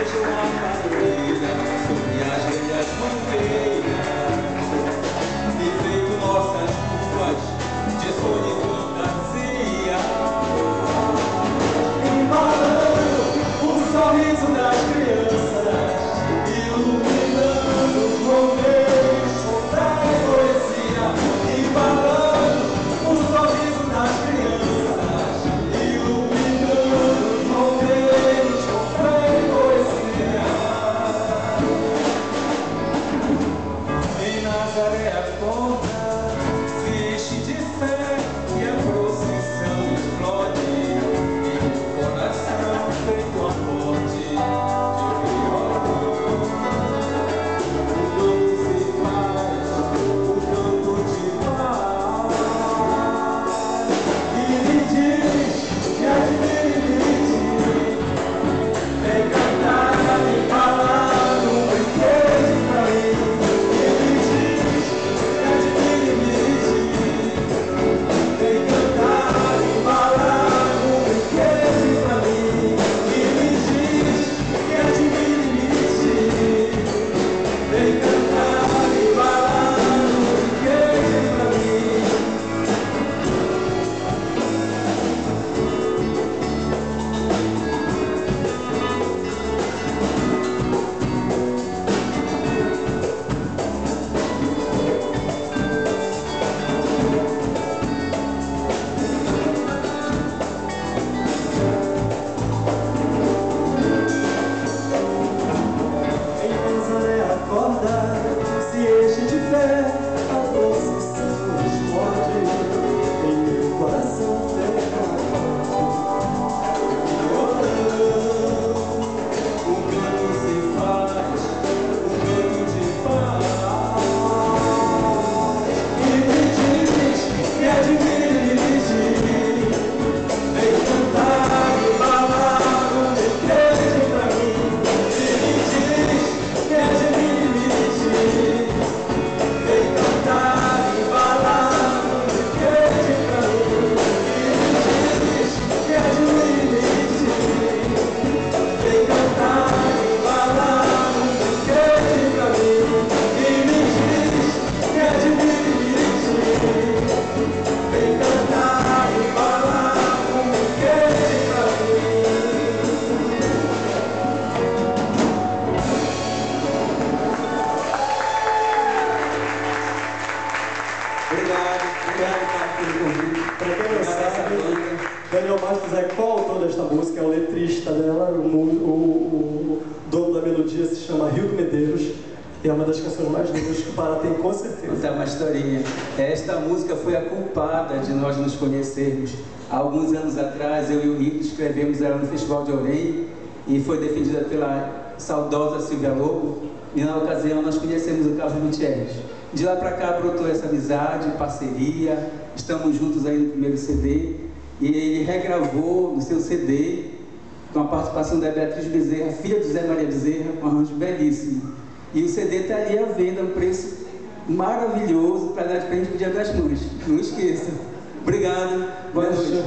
A madeira Daniel Marques é coautor desta música, é o letrista dela, o, o, o dono da melodia se chama Rio Medeiros, e é uma das canções mais lindas que o Pará tem, com certeza. contar uma historinha. Esta música foi a culpada de nós nos conhecermos. Há alguns anos atrás, eu e o Rico escrevemos ela no Festival de Orem e foi defendida pela saudosa Silvia Lobo. E na ocasião nós conhecemos o Carlos Gutierrez. De lá para cá brotou essa amizade, parceria. Estamos juntos aí no primeiro CD. E ele regravou no seu CD com a participação da Beatriz Bezerra, filha do Zé Maria Bezerra, com um arranjo belíssimo. E o CD está ali à venda, um preço maravilhoso para dar de presente para o Dia das Mães. Não esqueça. Obrigado. Boa noite.